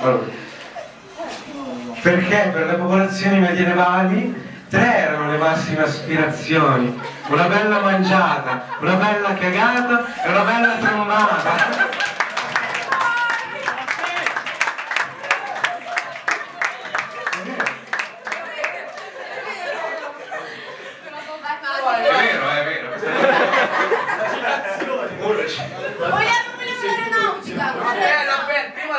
Allora. Perché per le popolazioni medievali tre erano le massime aspirazioni. Una bella mangiata, una bella cagata e una bella trombata. È vero, è vero. Vogliamo l'aeronautica. Eh, l'appello, prima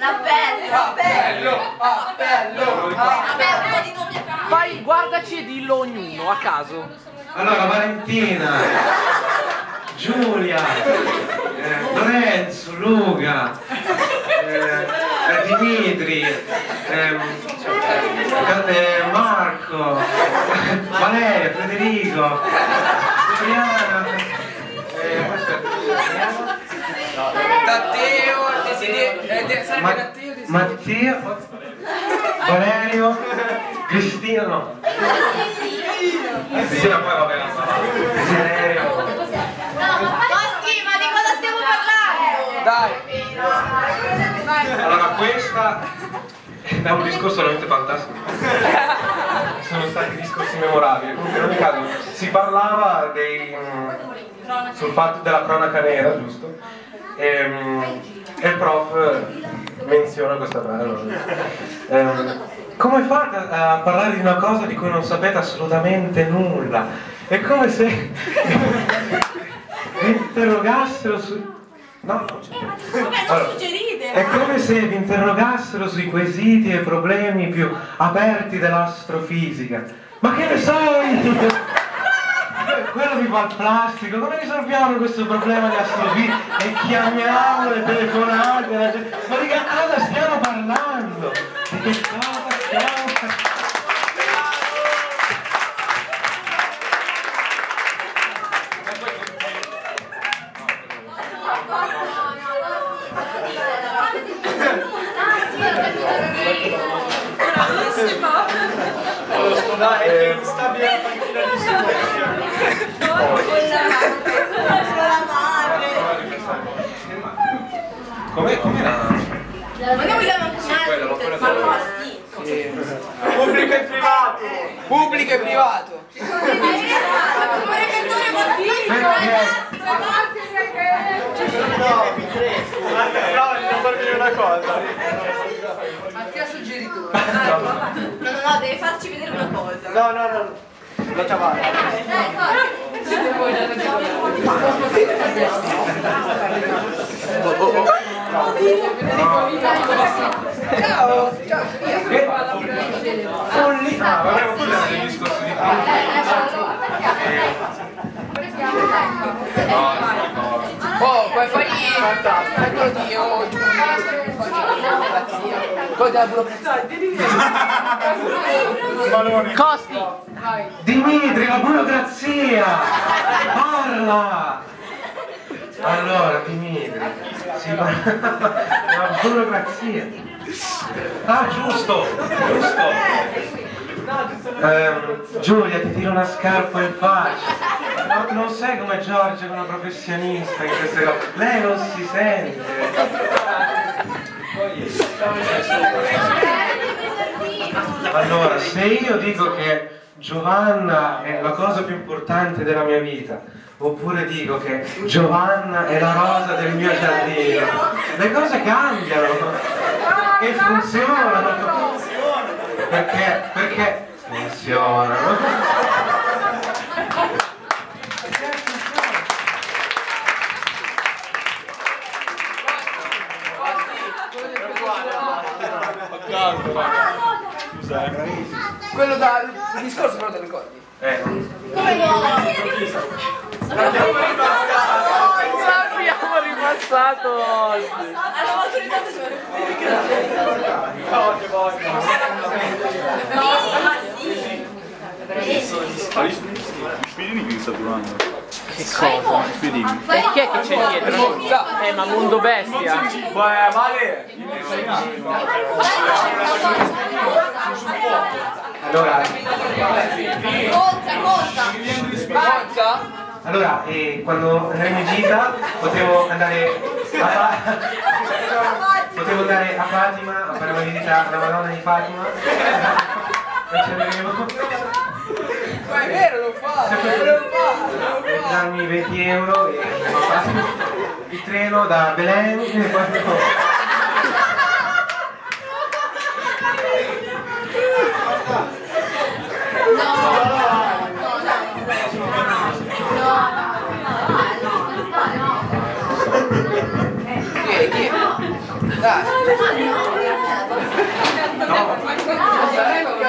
l'appello. Appello, appello, Vabbè, di nomi a guardaci e dillo ognuno, a caso. Allora, Valentina, Giulia, eh, Lorenzo, Luca, eh, eh, Dimitri, ehm, eh, Marco, Valeria, Federico, Adriana, eh, aspetta, Adriana, Matteo, Desiderio, eh, Ma-. Matteo, Valerio, Cristina, no, Cristina poi va bene, Desiderio. Costi, ma di cosa stiamo parlando? Dai, Allora questa è un discorso veramente fantastico. Sono stati discorsi memorabili. Comunque in ogni caso si parlava dei, mm, sul fatto della cronaca nera, giusto? E, mm, e il prof menziona questa frase. Ehm, come fate a parlare di una cosa di cui non sapete assolutamente nulla? È come se interrogassero su... No, non c'è. Vabbè, non Allora, suggerite. È come se vi interrogassero sui quesiti e problemi più aperti dell'astrofisica. Ma che ne sai? Quello mi fa il plastico, come risolviamo questo problema di astrofisica? E chiamiamo le telefonate, la gente- ma di che cosa stiamo parlando? Di che cosa stiamo parlando? Come, come era? Ma noi vogliamo anche un altro. Ma quello. Costi. pubblico e privato. Pubblico e privato. Con No, devo farvi una cosa. Mattia suggeritore. No, no, no, devi farci vedere una cosa. No, no, no. Lascia fare. Ciao, ciao. Folli! Ah, volevo chiudere il discorso di Oh, poi fai fai quello di fai la burocrazia. Costi! Dimitri, la burocrazia! Parla! Allora, Dimitri, si parla... La burocrazia! Ah, giusto! Giusto! Ehm, Giulia, ti tiro una scarpa in faccia! No- non sei come Giorgio, è una professionista in queste cose. Lei non si sente! Allora, se io dico che Giovanna è la cosa più importante della mia vita, oppure dico che Giovanna è la rosa del mio giardino, le cose cambiano e funzionano. Perché? Perché funzionano. Quello da il discorso però te lo ricordi? Eh, Come no? Abbiamo ripassato oggi. Alla maturità ci vuole No, ma sì. Spiedini che sta durando. Che cosa? Quindi Perché che c'è dietro? Eh ma mondo bestia! Beh, vale! Allora... Forza, forza! Forza! Allora, eh, quando andremo in gita potevo andare a, potremo andare a Fatima, a fare una visita alla Madonna di Fatima. darmi 20 euro e il treno da Belen e poi no, No.